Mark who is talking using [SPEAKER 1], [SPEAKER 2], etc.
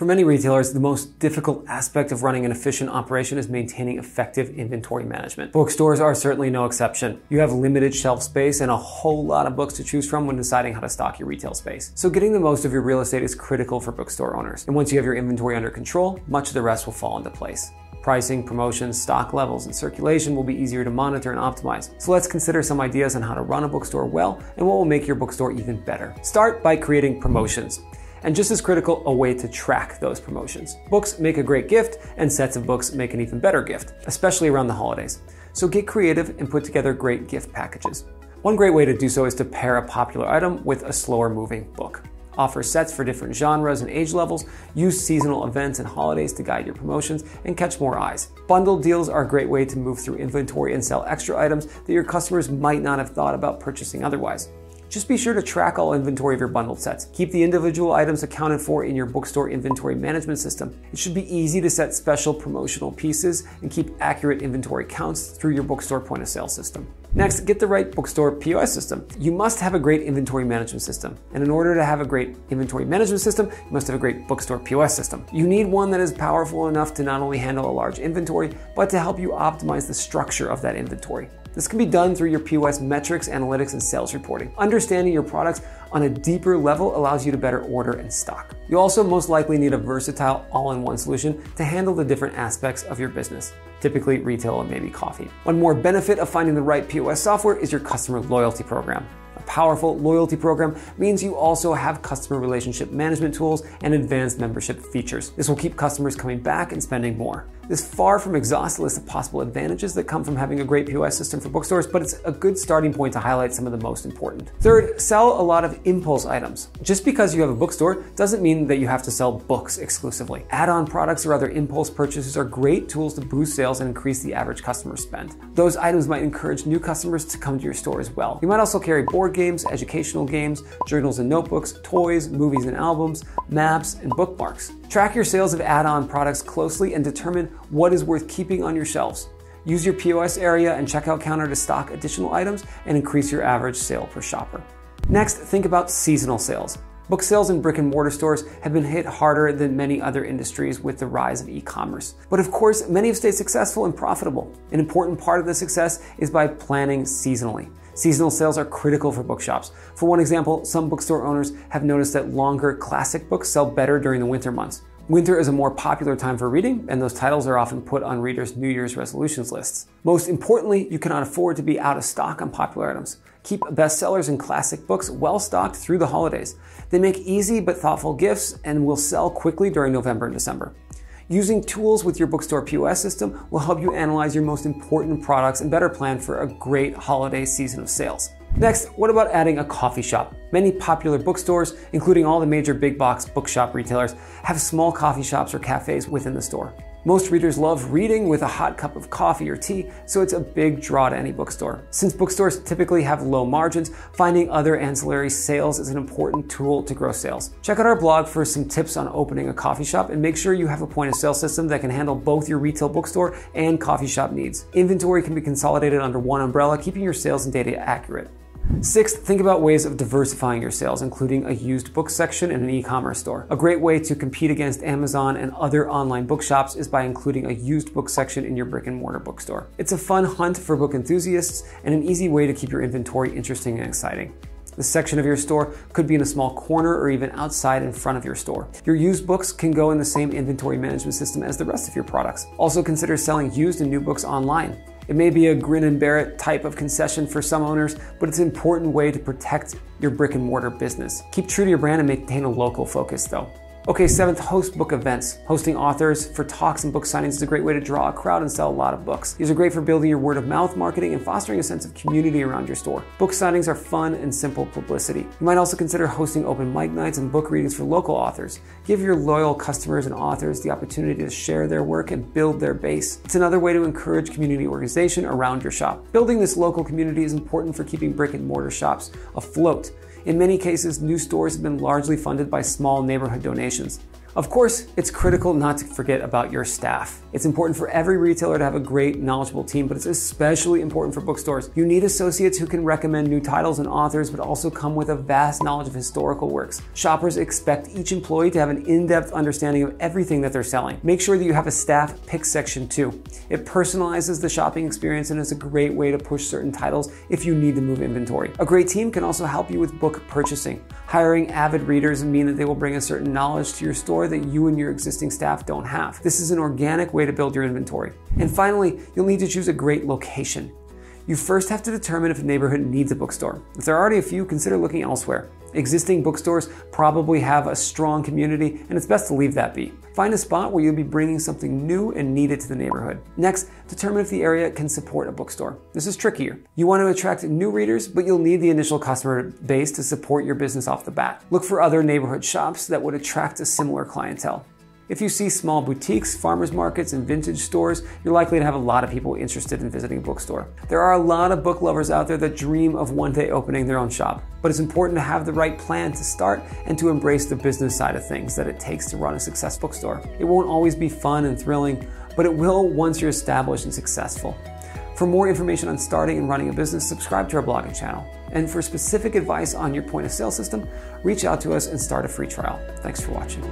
[SPEAKER 1] For many retailers, the most difficult aspect of running an efficient operation is maintaining effective inventory management. Bookstores are certainly no exception. You have limited shelf space and a whole lot of books to choose from when deciding how to stock your retail space. So getting the most of your real estate is critical for bookstore owners. And once you have your inventory under control, much of the rest will fall into place. Pricing, promotions, stock levels, and circulation will be easier to monitor and optimize. So let's consider some ideas on how to run a bookstore well and what will make your bookstore even better. Start by creating promotions and just as critical, a way to track those promotions. Books make a great gift, and sets of books make an even better gift, especially around the holidays. So get creative and put together great gift packages. One great way to do so is to pair a popular item with a slower moving book. Offer sets for different genres and age levels, use seasonal events and holidays to guide your promotions, and catch more eyes. Bundle deals are a great way to move through inventory and sell extra items that your customers might not have thought about purchasing otherwise. Just be sure to track all inventory of your bundled sets. Keep the individual items accounted for in your bookstore inventory management system. It should be easy to set special promotional pieces and keep accurate inventory counts through your bookstore point of sale system. Next, get the right bookstore POS system. You must have a great inventory management system. And in order to have a great inventory management system, you must have a great bookstore POS system. You need one that is powerful enough to not only handle a large inventory, but to help you optimize the structure of that inventory. This can be done through your POS metrics, analytics, and sales reporting. Understanding your products on a deeper level allows you to better order and stock. You also most likely need a versatile all-in-one solution to handle the different aspects of your business, typically retail and maybe coffee. One more benefit of finding the right POS software is your customer loyalty program A powerful loyalty program means you also have customer relationship management tools and advanced membership features. This will keep customers coming back and spending more. This far from exhaust the list of possible advantages that come from having a great POS system for bookstores, but it's a good starting point to highlight some of the most important. Third, sell a lot of impulse items. Just because you have a bookstore doesn't mean that you have to sell books exclusively. Add-on products or other impulse purchases are great tools to boost sales and increase the average customer spend. Those items might encourage new customers to come to your store as well. You might also carry board games, educational games, journals and notebooks, toys, movies and albums, maps, and bookmarks. Track your sales of add-on products closely and determine what is worth keeping on your shelves. Use your POS area and checkout counter to stock additional items and increase your average sale per shopper. Next, think about seasonal sales. Book sales in brick and mortar stores have been hit harder than many other industries with the rise of e-commerce. But of course, many have stayed successful and profitable. An important part of the success is by planning seasonally. Seasonal sales are critical for bookshops. For one example, some bookstore owners have noticed that longer classic books sell better during the winter months. Winter is a more popular time for reading, and those titles are often put on readers' New Year's resolutions lists. Most importantly, you cannot afford to be out of stock on popular items. Keep bestsellers and classic books well stocked through the holidays. They make easy but thoughtful gifts and will sell quickly during November and December. Using tools with your bookstore POS system will help you analyze your most important products and better plan for a great holiday season of sales. Next, what about adding a coffee shop? Many popular bookstores, including all the major big box bookshop retailers, have small coffee shops or cafes within the store. Most readers love reading with a hot cup of coffee or tea, so it's a big draw to any bookstore. Since bookstores typically have low margins, finding other ancillary sales is an important tool to grow sales. Check out our blog for some tips on opening a coffee shop and make sure you have a point of sale system that can handle both your retail bookstore and coffee shop needs. Inventory can be consolidated under one umbrella, keeping your sales and data accurate. Sixth, think about ways of diversifying your sales, including a used book section in an e-commerce store. A great way to compete against Amazon and other online bookshops is by including a used book section in your brick and mortar bookstore. It's a fun hunt for book enthusiasts and an easy way to keep your inventory interesting and exciting. The section of your store could be in a small corner or even outside in front of your store. Your used books can go in the same inventory management system as the rest of your products. Also consider selling used and new books online. It may be a grin and bear it type of concession for some owners, but it's an important way to protect your brick and mortar business. Keep true to your brand and maintain a local focus though. Okay, seventh, host book events. Hosting authors for talks and book signings is a great way to draw a crowd and sell a lot of books. These are great for building your word of mouth marketing and fostering a sense of community around your store. Book signings are fun and simple publicity. You might also consider hosting open mic nights and book readings for local authors. Give your loyal customers and authors the opportunity to share their work and build their base. It's another way to encourage community organization around your shop. Building this local community is important for keeping brick and mortar shops afloat. In many cases, new stores have been largely funded by small neighborhood donations. Of course, it's critical not to forget about your staff. It's important for every retailer to have a great, knowledgeable team, but it's especially important for bookstores. You need associates who can recommend new titles and authors, but also come with a vast knowledge of historical works. Shoppers expect each employee to have an in depth understanding of everything that they're selling. Make sure that you have a staff pick section too. It personalizes the shopping experience and is a great way to push certain titles if you need to move inventory. A great team can also help you with book purchasing. Hiring avid readers mean that they will bring a certain knowledge to your store that you and your existing staff don't have. This is an organic way to build your inventory. And finally, you'll need to choose a great location. You first have to determine if a neighborhood needs a bookstore. If there are already a few, consider looking elsewhere. Existing bookstores probably have a strong community, and it's best to leave that be. Find a spot where you'll be bringing something new and needed to the neighborhood. Next, determine if the area can support a bookstore. This is trickier. You want to attract new readers, but you'll need the initial customer base to support your business off the bat. Look for other neighborhood shops that would attract a similar clientele. If you see small boutiques, farmers markets, and vintage stores, you're likely to have a lot of people interested in visiting a bookstore. There are a lot of book lovers out there that dream of one day opening their own shop, but it's important to have the right plan to start and to embrace the business side of things that it takes to run a successful bookstore. It won't always be fun and thrilling, but it will once you're established and successful. For more information on starting and running a business, subscribe to our blogging channel. And for specific advice on your point of sale system, reach out to us and start a free trial. Thanks for watching.